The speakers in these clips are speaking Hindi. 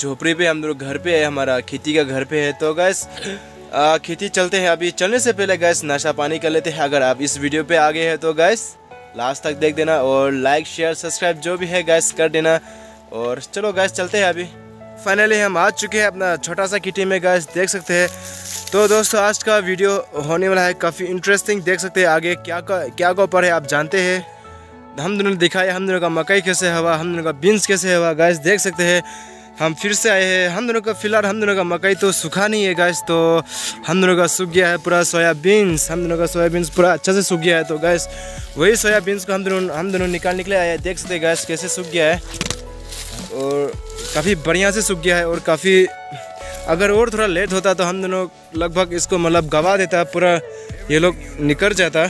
झोपड़ी पे हम लोग घर पे है, हमारा खेती का घर पे है। तो गैस खेती चलते हैं। अभी चलने से पहले गैस नाशा पानी कर लेते हैं। अगर आप इस वीडियो पे आगे हैं तो गैस लास्ट तक देख देना और लाइक शेयर सब्सक्राइब जो भी है गैस कर देना। और चलो गैस चलते हैं अभी। फाइनली हम आ चुके हैं अपना छोटा सा किटी में गैस देख सकते हैं। तो दोस्तों, आज का वीडियो होने वाला है काफ़ी इंटरेस्टिंग देख सकते हैं आगे क्या का क्या का ऊपर है आप जानते हैं। हम दोनों ने हम दोनों का मकई कैसे हवा, हम दोनों का बीन्स कैसे हवा गैस देख सकते हैं। हम फिर से आए हैं। हम दोनों का फ़िलहाल, हम दोनों का मकई तो सूखा नहीं है गैस तो हम दोनों का सूख गया है पूरा सोयाबीन्स। हम दोनों का सोयाबीन्स पूरा अच्छा से सूख गया है तो गैस वही सोयाबीन्स को हम दोनों हम दोनों निकाल निकले आए हैं। देख सकते गैस कैसे सूख गया है। और काफ़ी बढ़िया से सूख गया है और काफ़ी, अगर और थोड़ा लेट होता तो हम दोनों लगभग इसको मतलब गवा देता, पूरा ये लोग निकल जाता।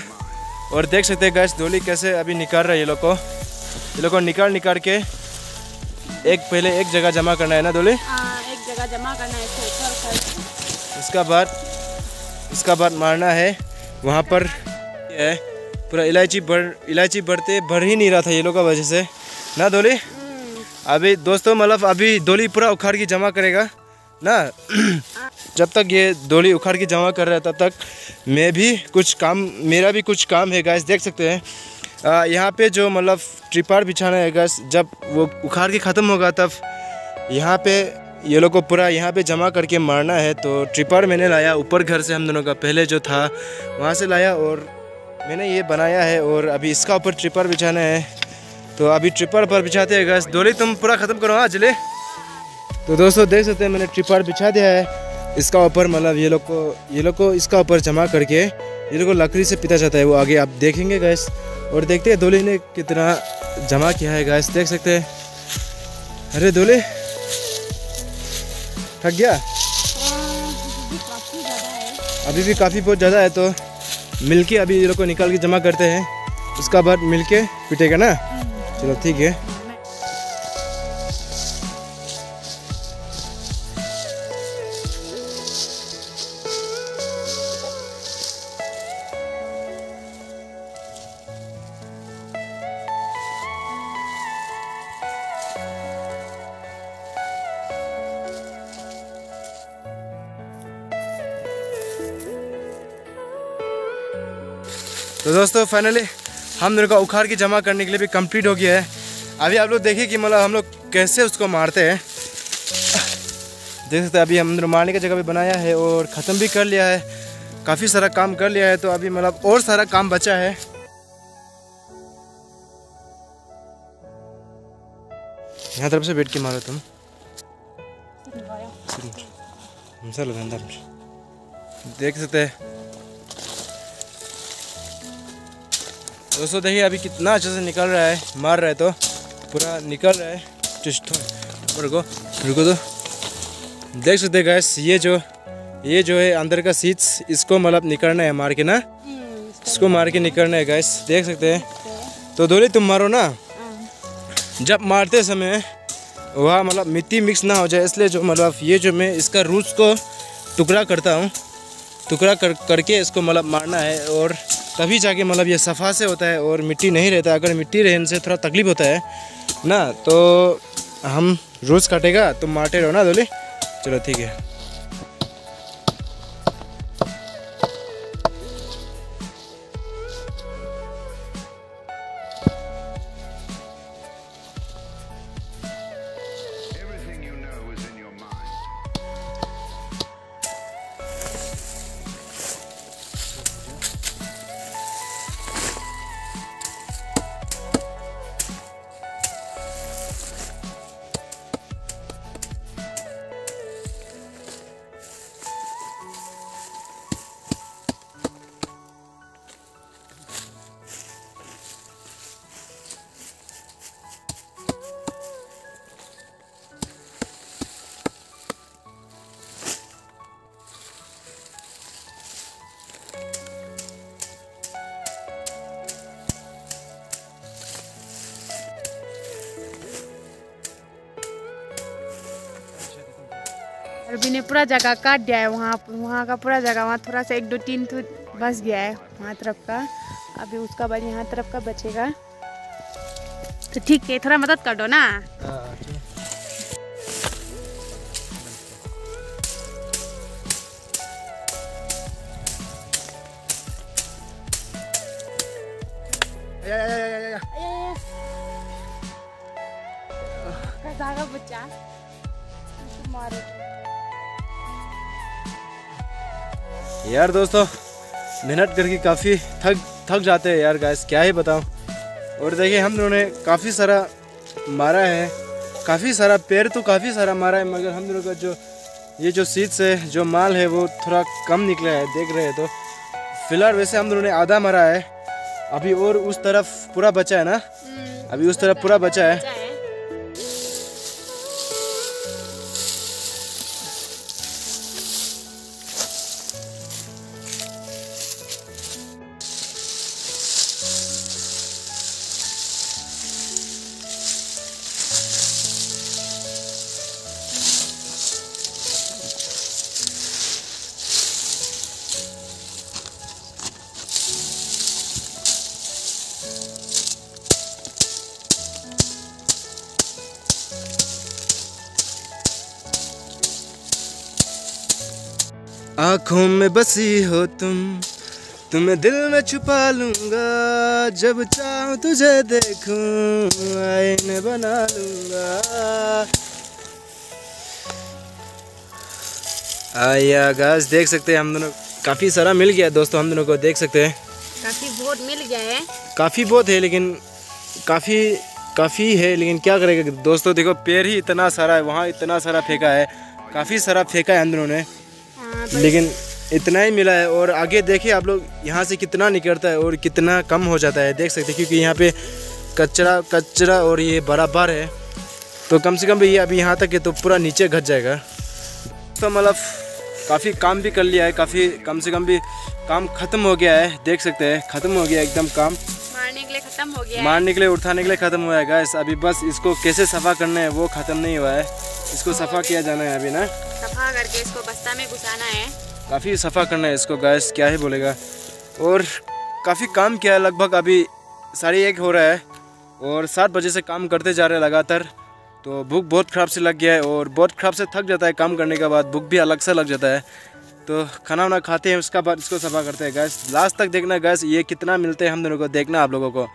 और देख सकते गैस डोली कैसे अभी निकाल रहा है ये लोग को। ये लोग को निकाल निकाल के एक पहले एक जगह जमा करना है ना डोली? एक जगह जमा करना है इसको इसका बाद इसका बाद मारना है। वहाँ पर है पूरा इलायची बढ़ इलायची बढ़ते बढ़ ही नहीं रहा था ये लोग का वजह से। ना डोली? अभी दोस्तों मतलब अभी डोली पूरा उखाड़ के जमा करेगा ना? जब तक ये डोली उखाड़ के जमा कर रहा है तब तक मैं भी कुछ काम मेरा भी कुछ काम है गैस देख सकते हैं। यहाँ पे जो मतलब ट्रिपार बिछाना है गैस जब वो उखाड़ के ख़त्म होगा तब यहाँ पे ये लोग को पूरा यहाँ पे जमा करके मारना है। तो ट्रिपर मैंने लाया ऊपर घर से हम दोनों का। पहले जो था, वहाँ से लाया और मैंने ये बनाया है और अभी इसका ऊपर ट्रिपर बिछाना है। तो अभी ट्रिपर पर बिछाते हैं गैस डोली, तुम पूरा ख़त्म करो हाँ चले तो दोस्तों, देख सकते हैं मैंने ट्रिपर बिछा दिया है। इसका ऊपर मतलब ये लोग को, ये लोग को इसका ऊपर जमा करके ये लोग को लकड़ी से पिता जाता है। वो आगे आप देखेंगे गैस और देखते हैं दोली ने कितना जमा किया है गैस देख सकते हैं। अरे दोली, थक गया? अभी भी काफ़ी बहुत ज़्यादा है तो मिलके अभी ये लोग को निकाल के जमा करते हैं। उसका बाद मिलके पिटेगा ना? चलो, ठीक है। तो दोस्तों फाइनली हम दोनों का उखाड़ के जमा करने के लिए भी कंप्लीट हो गया है। अभी आप लोग देखिए कि मतलब हम लोग कैसे उसको मारते हैं। देख सकते हैं अभी हम मारने की जगह भी बनाया है और ख़त्म भी कर लिया है। काफ़ी सारा काम कर लिया है तो अभी मतलब और सारा काम बचा है। यहाँ तरफ़ से बैठ के मारो तुम। देख सकते हैं दोस्तों, देखिए, अभी कितना अच्छे से निकल रहा है। मार रहा है तो पूरा निकल रहा है। रुको रुको तो। देख सकते गैस ये जो ये जो है अंदर का सीट्स इसको मतलब निकलना है, मार के ना? इसको मार के निकलना है गैस देख सकते हैं। तो दोली तुम मारो ना। जब मारते समय वह मतलब मिट्टी मिक्स ना हो जाए, इसलिए जो मतलब ये जो मैं इसका रूट्स को टुकड़ा करता हूँ, टुकड़ा कर, करके इसको मतलब मारना है और तभी जाके मतलब ये सफ़ा से होता है और मिट्टी नहीं रहता। अगर मिट्टी रहने से थोड़ा तकलीफ़ होता है, ना? तो हम रोज़ काटेगा, तुम माटे रहो ना दोली? चलो, ठीक है। ने पूरा जगह काट दिया है वहाँ वहाँ का पूरा जगह वहाँ थोड़ा सा एक दो तीन तो बस गया है वहाँ तरफ़ का। अभी उसका बाद यहाँ तरफ़ का बचेगा। तो ठीक है थोड़ा मदद कर दो ना। बच्चा? मारो। यार दोस्तों मेहनत करके काफ़ी थक थक जाते हैं यार गैस क्या ही बताऊँ। और देखिए हम लोगों ने काफ़ी सारा मारा है काफ़ी सारा पेड़ तो काफ़ी सारा मारा है मगर हम दोनों का जो ये जो सीट से जो माल है वो थोड़ा कम निकला है देख रहे हैं तो। फ़िलहाल वैसे हम लोगों ने आधा मारा है अभी और उस तरफ़ पूरा बचा है ना? अभी उस तरफ़ पूरा बचा है। आँखों में बसी हो तुम तुम्हें दिल में छुपा लूँगा। जब चाहूँ तुझे देखूँ आईने बना लूँगा। आया गाइस देख सकते हैं हम दोनों। काफ़ी सारा मिल गया दोस्तों हम दोनों को देख सकते हैं। काफ़ी बहुत मिल गया है। काफ़ी बहुत है लेकिन काफ़ी काफ़ी है लेकिन क्या करेगा? दोस्तों देखो पेड़ ही इतना सारा है वहाँ इतना सारा फेंका है। काफ़ी सारा फेंका है हम दोनों ने। लेकिन इतना ही मिला है और आगे देखिए आप लोग यहाँ से कितना निकलता है और कितना कम हो जाता है देख सकते हैं क्योंकि यहाँ पे कचरा कचरा और ये बराबर है। तो कम से कम भी ये अभी यहाँ तक है तो पूरा नीचे घट जाएगा। तो मतलब काफ़ी काम भी कर लिया है काफ़ी कम से कम भी काम ख़त्म हो गया है देख सकते हैं ख़त्म हो गया एकदम काम। मारने के लिए खत्म हो गया मारने के लिए उठाने के लिए ख़त्म हुआ है गैस अभी बस इसको कैसे सफ़ा करना है वो ख़त्म नहीं हुआ है। इसको सफ़ा किया जाना है अभी ना? सफ़ा करके इसको बस्ता में घुसाना है। काफ़ी सफ़ा करना है इसको गैस क्या ही बोलेगा। और काफ़ी काम किया है लगभग अभी साढ़े एक हो रहा है। और सात बजे से काम करते जा रहे हैं लगातार। तो भूख बहुत ख़राब से लग गया है और बहुत ख़राब से थक जाता है काम करने के बाद। भूख भी अलग से लग जाता है। तो खाना वाना खाते हैं उसका बाद इसको सफ़ा करते हैं गैस लास्ट तक देखना गैस ये कितना मिलते हैं हम दोनों को देखना आप लोगों को।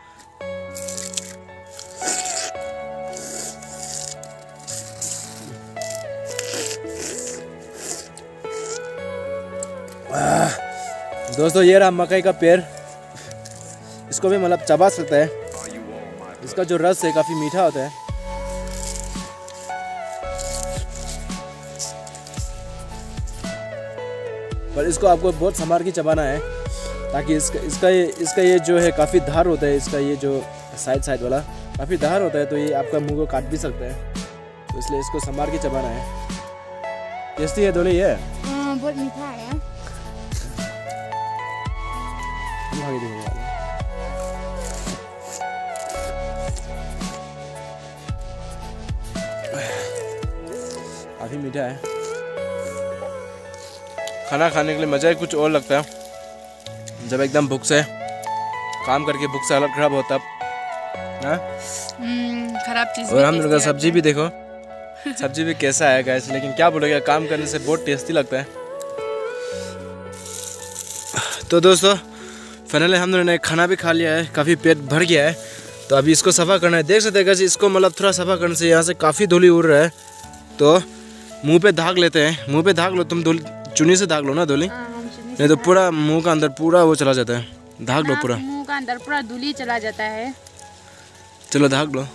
दोस्तों ये रहा मकई का पेड़। इसको भी मतलब चबा सकते हैं। इसका जो रस है काफ़ी मीठा होता है। पर इसको आपको बहुत संभाल के चबाना है ताकि इसका इसका ये इसका ये जो है काफ़ी धार होता है इसका ये जो साइड साइड वाला काफ़ी धार होता है तो ये आपका मुँह को काट भी सकता है। तो इसलिए इसको संभाल के चबाना है। टेस्टी है दोले ये? हाँ, बहुत मीठा है। आगे देखो काफ़ी मीठा है। खाना खाने के लिए मज़ा ही कुछ और लगता है। जब एकदम भूख से काम करके भूख से हालत खराब हो। तब हाँ? खराब चीज़ और हम लोग का सब्ज़ी भी देखो। सब्ज़ी भी कैसा है गैस लेकिन क्या बोलोगे काम करने से बहुत टेस्टी लगता है। तो दोस्तों फाइनली हम लोगों ने खाना भी खा लिया है काफ़ी पेट भर गया है। तो अभी इसको सफ़ा करना है। देख सकते हैं कैसे इसको मतलब थोड़ा सफ़ा करने से यहाँ से काफ़ी धूली उड़ रहा है। तो मुँह पे धाग लेते हैं। मुँह पे धाग लो तुम धूल चुनी से धाग लो ना धूली? नहीं तो पूरा मुँह का अंदर पूरा वो चला जाता है। धाग लो पूरा। मुँह का अंदर पूरा धूली चला जाता है। चलो धाग लो।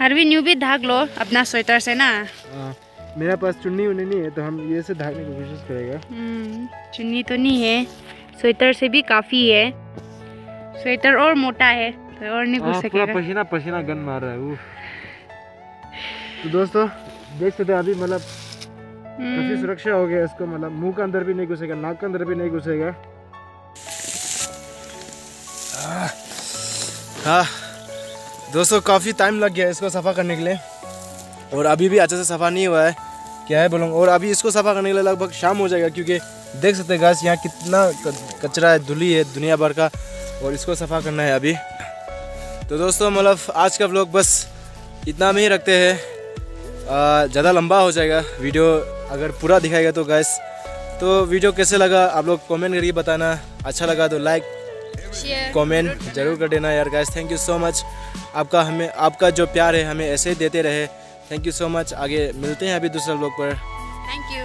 हरवी न्यू भी धाग लो अपना स्वेटर से ना। आ, मेरा पास चुन्नी उन्नी नहीं है तो हम ये से धागने की कोशिश करेगा। हम्म, चुन्नी तो नहीं है। स्वेटर से भी काफ़ी है। स्वेटर और मोटा है तो और नहीं घुस हाँ, सकेगा। पसीना पसीना गन मार रहा है उफ। तो दोस्तों देख सकते अभी मतलब हम्म, काफ़ी सुरक्षा हो गया इसको मतलब मुँह के अंदर भी नहीं घुसेगा नाक के अंदर भी नहीं घुसेगा। हाँ दोस्तों काफ़ी टाइम लग गया इसको सफ़ा करने के लिए। और अभी भी अच्छे से सफ़ा नहीं हुआ है। क्या है बोलूँगा? और अभी इसको सफ़ा करने के लिए लगभग शाम हो जाएगा क्योंकि देख सकते हैं गाइस यहाँ कितना कचरा है धुली है दुनिया भर का और इसको सफ़ा करना है अभी। तो दोस्तों मतलब आज का व्लॉग बस इतना में ही रखते हैं। ज़्यादा लंबा हो जाएगा वीडियो अगर पूरा दिखाएगा तो गैस तो वीडियो कैसे लगा आप लोग कमेंट करके बताना। अच्छा लगा तो लाइक कमेंट ज़रूर कर देना यार guys thank you so much आपका हमें आपका जो प्यार है हमें ऐसे ही देते रहे। थैंक यू सो मच आगे मिलते हैं अभी दूसरे ब्लॉग पर. Thank you